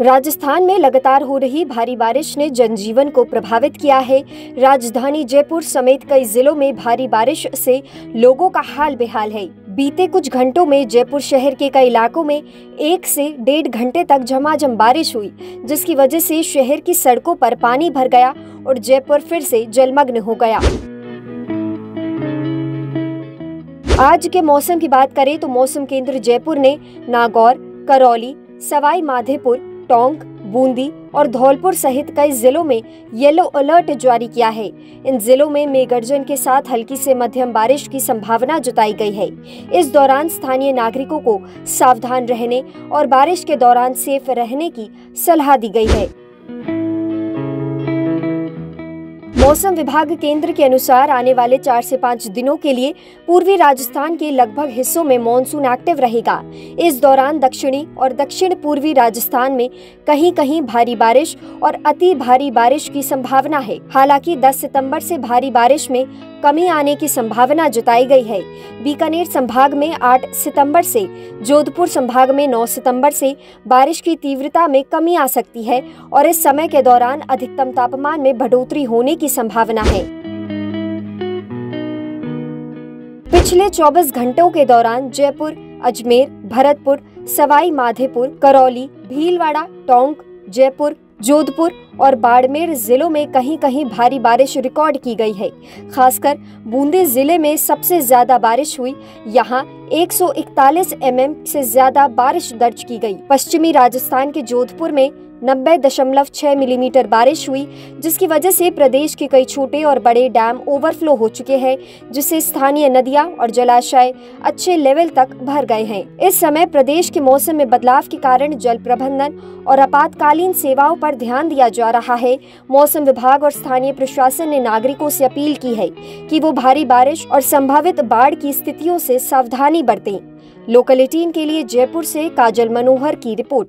राजस्थान में लगातार हो रही भारी बारिश ने जनजीवन को प्रभावित किया है। राजधानी जयपुर समेत कई जिलों में भारी बारिश से लोगों का हाल बेहाल है। बीते कुछ घंटों में जयपुर शहर के कई इलाकों में एक से डेढ़ घंटे तक झमाझम बारिश हुई, जिसकी वजह से शहर की सड़कों पर पानी भर गया और जयपुर फिर से जलमग्न हो गया। आज के मौसम की बात करें तो मौसम केंद्र जयपुर ने नागौर, करौली, सवाई, माधेपुर टोंक, बूंदी और धौलपुर सहित कई जिलों में येलो अलर्ट जारी किया है। इन जिलों में मेघर्जन के साथ हल्की से मध्यम बारिश की संभावना जताई गई है। इस दौरान स्थानीय नागरिकों को सावधान रहने और बारिश के दौरान सेफ़ रहने की सलाह दी गई है। मौसम विभाग केंद्र के अनुसार आने वाले चार से पाँच दिनों के लिए पूर्वी राजस्थान के लगभग हिस्सों में मानसून एक्टिव रहेगा। इस दौरान दक्षिणी और दक्षिण पूर्वी राजस्थान में कहीं कहीं भारी बारिश और अति भारी बारिश की संभावना है। हालाँकि 10 सितंबर से भारी बारिश में कमी आने की संभावना जताई गई है। बीकानेर संभाग में 8 सितंबर से, जोधपुर संभाग में 9 सितंबर से बारिश की तीव्रता में कमी आ सकती है और इस समय के दौरान अधिकतम तापमान में बढ़ोतरी होने की संभावना है। पिछले 24 घंटों के दौरान जयपुर, अजमेर, भरतपुर, सवाई, माधेपुर, करौली, भीलवाड़ा, टोंक, जयपुर, जोधपुर और बाड़मेर जिलों में कहीं कहीं भारी बारिश रिकॉर्ड की गई है। खासकर बूंदी ज़िले में सबसे ज़्यादा बारिश हुई। यहाँ 141 एमएम से ज़्यादा बारिश दर्ज की गई। पश्चिमी राजस्थान के जोधपुर में नब्बे दशमलव छह मिलीमीटर बारिश हुई, जिसकी वजह से प्रदेश के कई छोटे और बड़े डैम ओवरफ्लो हो चुके हैं, जिससे स्थानीय नदियाँ और जलाशय अच्छे लेवल तक भर गए हैं। इस समय प्रदेश के मौसम में बदलाव के कारण जल प्रबंधन और आपातकालीन सेवाओं पर ध्यान दिया जा रहा है। मौसम विभाग और स्थानीय प्रशासन ने नागरिकों से अपील की है कि वो भारी बारिश और संभावित बाढ़ की स्थितियों से सावधानी बरतें। लोकल एटीन के लिए जयपुर से काजल मनोहर की रिपोर्ट।